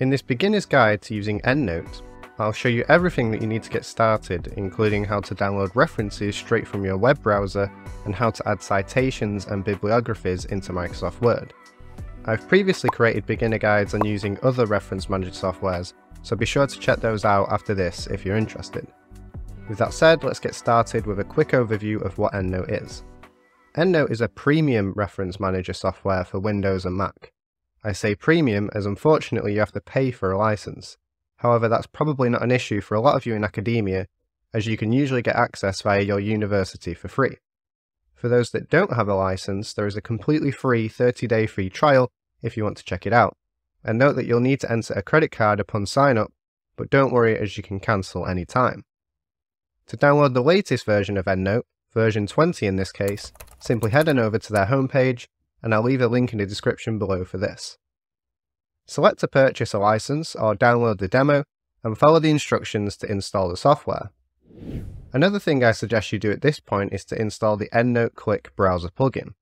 In this beginner's guide to using EndNote, I'll show you everything that you need to get started, including how to download references straight from your web browser and how to add citations and bibliographies into Microsoft Word. I've previously created beginner guides on using other reference manager softwares, so be sure to check those out after this if you're interested. With that said, let's get started with a quick overview of what EndNote is. EndNote is a premium reference manager software for Windows and Mac. I say premium as unfortunately you have to pay for a license. However, that's probably not an issue for a lot of you in academia, as you can usually get access via your university for free. For those that don't have a license, there is a completely free 30-day free trial if you want to check it out. And note that you'll need to enter a credit card upon sign up, but don't worry as you can cancel any time. To download the latest version of EndNote, version 20 in this case, simply head on over to their homepage and I'll leave a link in the description below for this. Select to purchase a license or download the demo and follow the instructions to install the software. Another thing I suggest you do at this point is to install the EndNote Click browser plugin.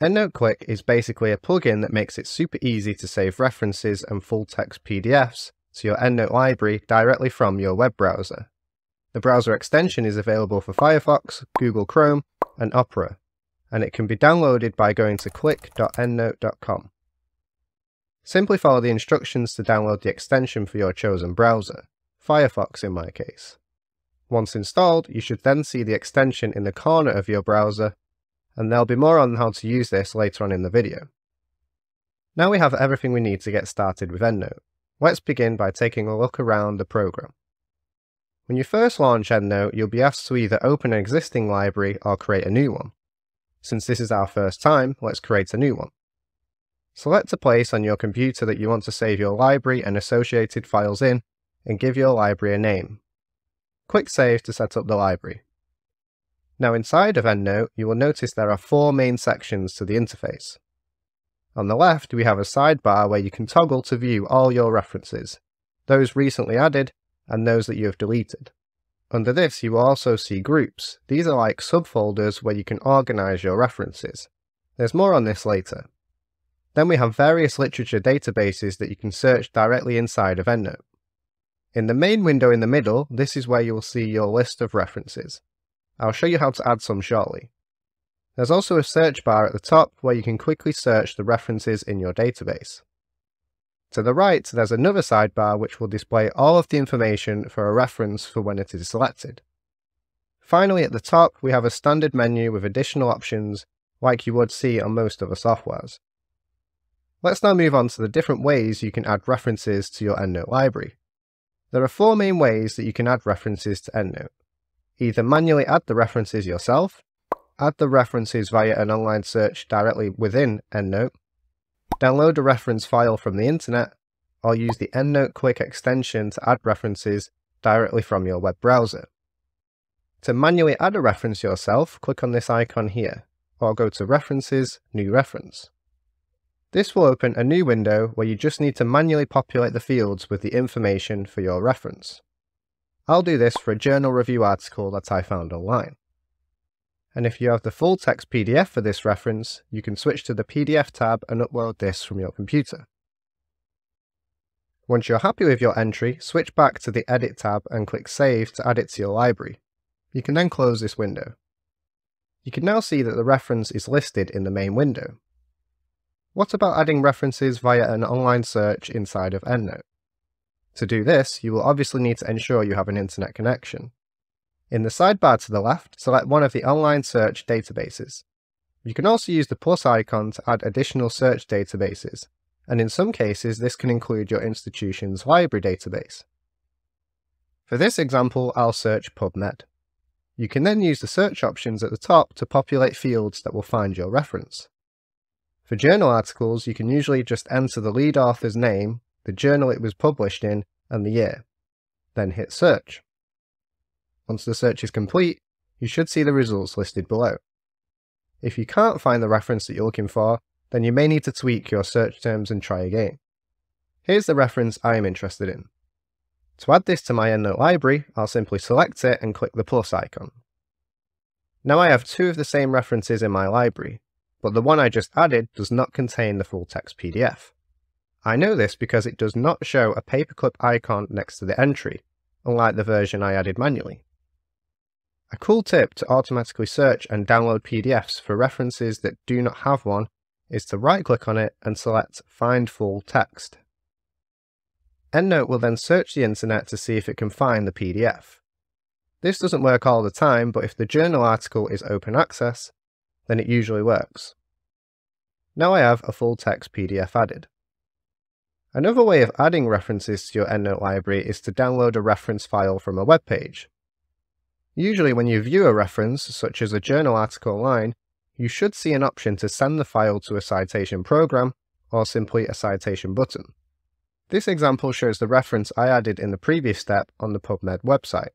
EndNote Click is basically a plugin that makes it super easy to save references and full text PDFs to your EndNote library directly from your web browser. The browser extension is available for Firefox, Google Chrome, and Opera, and it can be downloaded by going to click.endnote.com. Simply follow the instructions to download the extension for your chosen browser, Firefox in my case. Once installed, you should then see the extension in the corner of your browser, and there'll be more on how to use this later on in the video. Now we have everything we need to get started with EndNote. Let's begin by taking a look around the program. When you first launch EndNote, you'll be asked to either open an existing library or create a new one. Since this is our first time, let's create a new one. Select a place on your computer that you want to save your library and associated files in, and give your library a name. Click Save to set up the library. Now inside of EndNote, you will notice there are four main sections to the interface. On the left, we have a sidebar where you can toggle to view all your references, those recently added, and those that you have deleted. Under this, you will also see groups. These are like subfolders where you can organize your references. There's more on this later. Then we have various literature databases that you can search directly inside of EndNote. In the main window in the middle, this is where you will see your list of references. I'll show you how to add some shortly. There's also a search bar at the top where you can quickly search the references in your database. To the right, there's another sidebar which will display all of the information for a reference for when it is selected. Finally, at the top, we have a standard menu with additional options like you would see on most other softwares. Let's now move on to the different ways you can add references to your EndNote library. There are four main ways that you can add references to EndNote. Either manually add the references yourself, add the references via an online search directly within EndNote, Download a reference file from the internet, or use the EndNote Click extension to add references directly from your web browser. To manually add a reference yourself, click on this icon here, or go to References, New Reference. This will open a new window where you just need to manually populate the fields with the information for your reference. I'll do this for a journal review article that I found online and if you have the full text PDF for this reference, you can switch to the PDF tab and upload this from your computer. Once you're happy with your entry, switch back to the Edit tab and click Save to add it to your library. You can then close this window. You can now see that the reference is listed in the main window. What about adding references via an online search inside of EndNote? To do this, you will obviously need to ensure you have an internet connection. In the sidebar to the left, select one of the online search databases. You can also use the plus icon to add additional search databases, and in some cases this can include your institution's library database. For this example, I'll search PubMed. You can then use the search options at the top to populate fields that will find your reference. For journal articles, you can usually just enter the lead author's name, the journal it was published in, and the year. Then hit search. Once the search is complete, you should see the results listed below. If you can't find the reference that you're looking for, then you may need to tweak your search terms and try again. Here's the reference I am interested in. To add this to my EndNote library, I'll simply select it and click the plus icon. Now I have two of the same references in my library, but the one I just added does not contain the full text PDF. I know this because it does not show a paperclip icon next to the entry, unlike the version I added manually. A cool tip to automatically search and download PDFs for references that do not have one is to right click on it and select Find Full Text. EndNote will then search the internet to see if it can find the PDF. This doesn't work all the time, but if the journal article is open access, then it usually works. Now I have a full text PDF added. Another way of adding references to your EndNote library is to download a reference file from a web page. Usually when you view a reference, such as a journal article line, you should see an option to send the file to a citation program, or simply a citation button. This example shows the reference I added in the previous step on the PubMed website.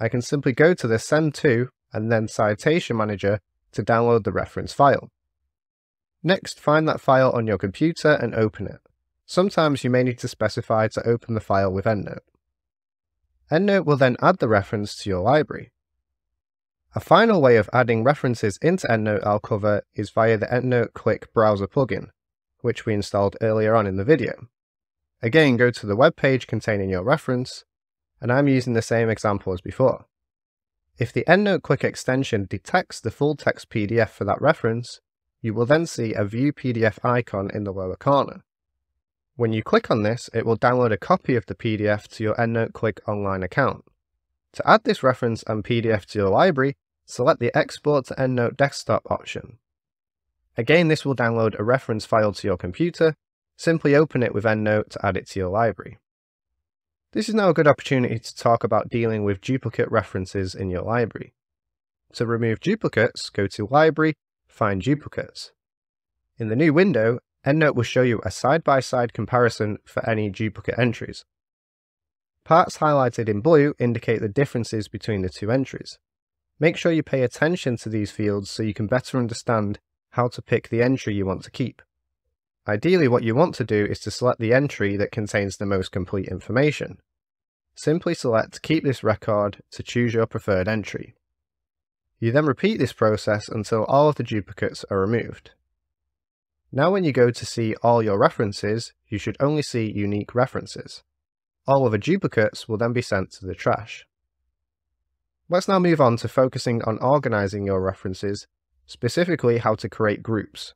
I can simply go to the Send To and then Citation Manager to download the reference file. Next, find that file on your computer and open it. Sometimes you may need to specify to open the file with EndNote. EndNote will then add the reference to your library. A final way of adding references into EndNote I'll cover is via the EndNote Click browser plugin, which we installed earlier on in the video. Again, go to the web page containing your reference, and I'm using the same example as before. If the EndNote Click extension detects the full text PDF for that reference, you will then see a View PDF icon in the lower corner. When you click on this, it will download a copy of the PDF to your EndNote Click online account. To add this reference and PDF to your library, select the Export to EndNote Desktop option. Again, this will download a reference file to your computer. Simply open it with EndNote to add it to your library. This is now a good opportunity to talk about dealing with duplicate references in your library. To remove duplicates, go to Library, Find Duplicates. In the new window, EndNote will show you a side-by-side -side comparison for any duplicate entries. Parts highlighted in blue indicate the differences between the two entries. Make sure you pay attention to these fields so you can better understand how to pick the entry you want to keep. Ideally what you want to do is to select the entry that contains the most complete information. Simply select Keep this record to choose your preferred entry. You then repeat this process until all of the duplicates are removed. Now when you go to see all your references, you should only see unique references. All other duplicates will then be sent to the trash. Let's now move on to focusing on organizing your references, specifically how to create groups.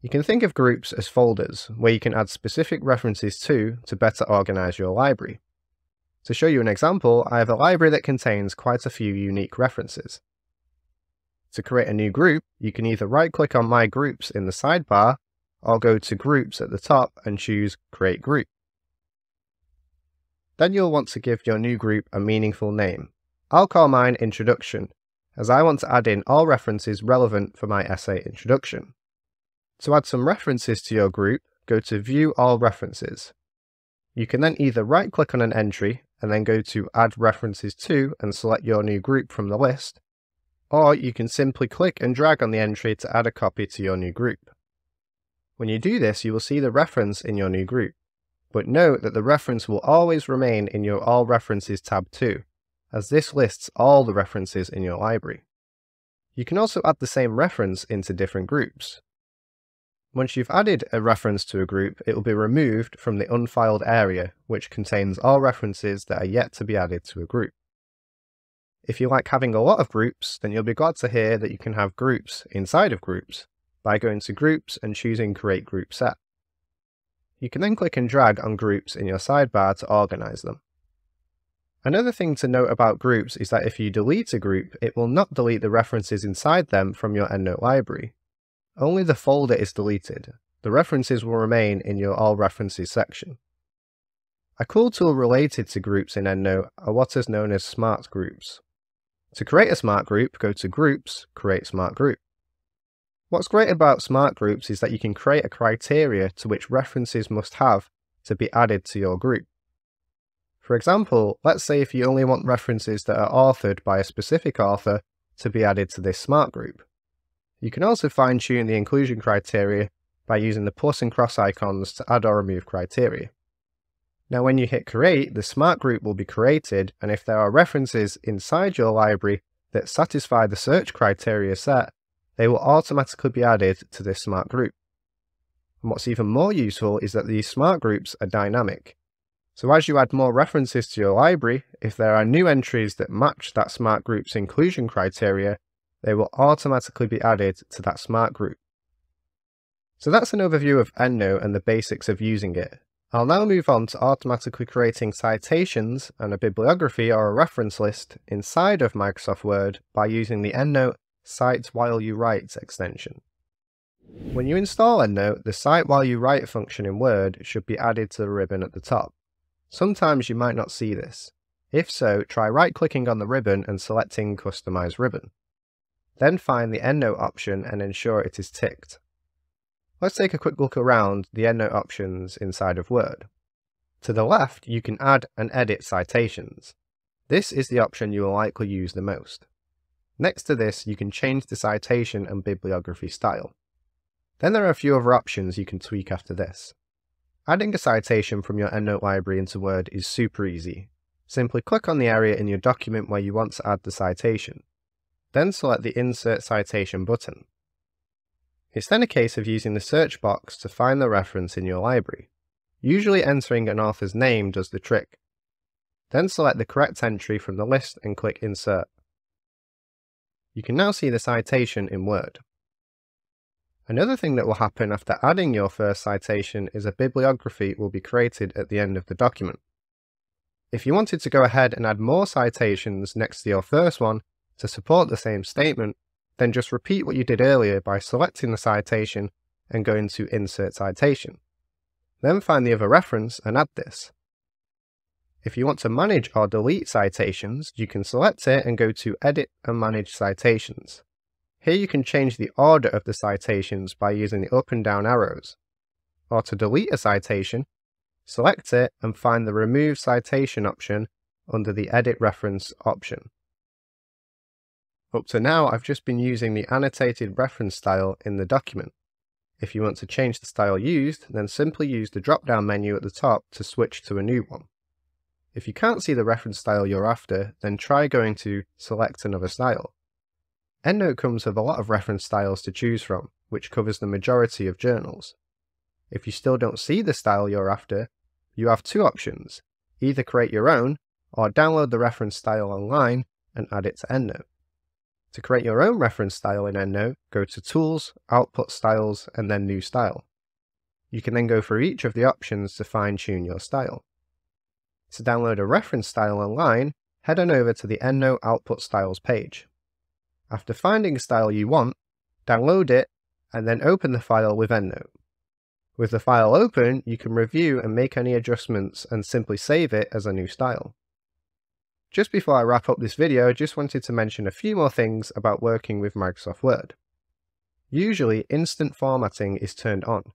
You can think of groups as folders, where you can add specific references to to better organize your library. To show you an example, I have a library that contains quite a few unique references. To create a new group, you can either right-click on My Groups in the sidebar, or go to Groups at the top and choose Create Group. Then you'll want to give your new group a meaningful name. I'll call mine Introduction, as I want to add in all references relevant for my essay introduction. To add some references to your group, go to View All References. You can then either right-click on an entry and then go to Add References To and select your new group from the list, or you can simply click and drag on the entry to add a copy to your new group. When you do this, you will see the reference in your new group, but note that the reference will always remain in your All References tab too, as this lists all the references in your library. You can also add the same reference into different groups. Once you've added a reference to a group, it will be removed from the unfiled area, which contains all references that are yet to be added to a group. If you like having a lot of groups, then you'll be glad to hear that you can have groups inside of groups by going to Groups and choosing Create Group Set. You can then click and drag on groups in your sidebar to organize them. Another thing to note about groups is that if you delete a group, it will not delete the references inside them from your EndNote library. Only the folder is deleted. The references will remain in your All References section. A cool tool related to groups in EndNote are what is known as smart groups. To create a smart group, go to Groups, Create Smart Group. What's great about smart groups is that you can create a criteria to which references must have to be added to your group. For example, let's say if you only want references that are authored by a specific author to be added to this smart group. You can also fine-tune the inclusion criteria by using the plus and cross icons to add or remove criteria. Now when you hit create, the smart group will be created and if there are references inside your library that satisfy the search criteria set, they will automatically be added to this smart group. And what's even more useful is that these smart groups are dynamic. So as you add more references to your library, if there are new entries that match that smart group's inclusion criteria, they will automatically be added to that smart group. So that's an overview of EndNote and the basics of using it. I'll now move on to automatically creating citations and a bibliography or a reference list inside of Microsoft Word by using the EndNote Cite While You Write extension. When you install EndNote, the Cite While You Write function in Word should be added to the ribbon at the top. Sometimes you might not see this. If so, try right-clicking on the ribbon and selecting Customize Ribbon. Then find the EndNote option and ensure it is ticked. Let's take a quick look around the EndNote options inside of Word. To the left, you can add and edit citations. This is the option you will likely use the most. Next to this, you can change the citation and bibliography style. Then there are a few other options you can tweak after this. Adding a citation from your EndNote library into Word is super easy. Simply click on the area in your document where you want to add the citation. Then select the Insert Citation button. It's then a case of using the search box to find the reference in your library. Usually entering an author's name does the trick. Then select the correct entry from the list and click Insert. You can now see the citation in Word. Another thing that will happen after adding your first citation is a bibliography will be created at the end of the document. If you wanted to go ahead and add more citations next to your first one to support the same statement, then just repeat what you did earlier by selecting the citation and going to Insert Citation. Then find the other reference and add this. If you want to manage or delete citations, you can select it and go to Edit and Manage Citations. Here you can change the order of the citations by using the up and down arrows. Or to delete a citation, select it and find the Remove Citation option under the Edit Reference option. Up to now, I've just been using the annotated reference style in the document. If you want to change the style used, then simply use the drop-down menu at the top to switch to a new one. If you can't see the reference style you're after, then try going to Select Another Style. EndNote comes with a lot of reference styles to choose from, which covers the majority of journals. If you still don't see the style you're after, you have two options, either create your own, or download the reference style online and add it to EndNote. To create your own reference style in EndNote, go to Tools, Output Styles, and then New Style. You can then go through each of the options to fine-tune your style. To download a reference style online, head on over to the EndNote Output Styles page. After finding a style you want, download it, and then open the file with EndNote. With the file open, you can review and make any adjustments and simply save it as a new style. Just before I wrap up this video, I just wanted to mention a few more things about working with Microsoft Word. Usually, instant formatting is turned on.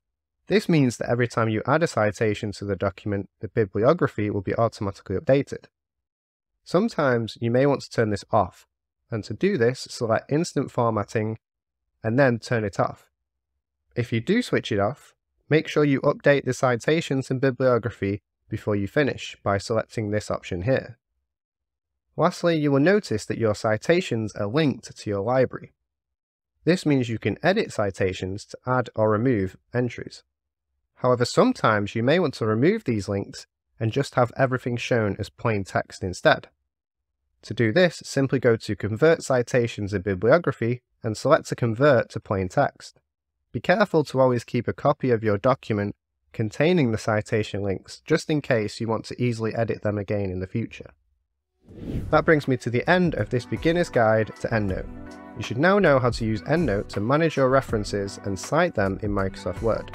This means that every time you add a citation to the document, the bibliography will be automatically updated. Sometimes you may want to turn this off, and to do this, select Instant Formatting and then turn it off. If you do switch it off, make sure you update the citations and bibliography before you finish by selecting this option here. Lastly, you will notice that your citations are linked to your library. This means you can edit citations to add or remove entries. However, sometimes you may want to remove these links and just have everything shown as plain text instead. To do this, simply go to Convert Citations in Bibliography and select to convert to plain text. Be careful to always keep a copy of your document containing the citation links, just in case you want to easily edit them again in the future. That brings me to the end of this beginner's guide to EndNote. You should now know how to use EndNote to manage your references and cite them in Microsoft Word.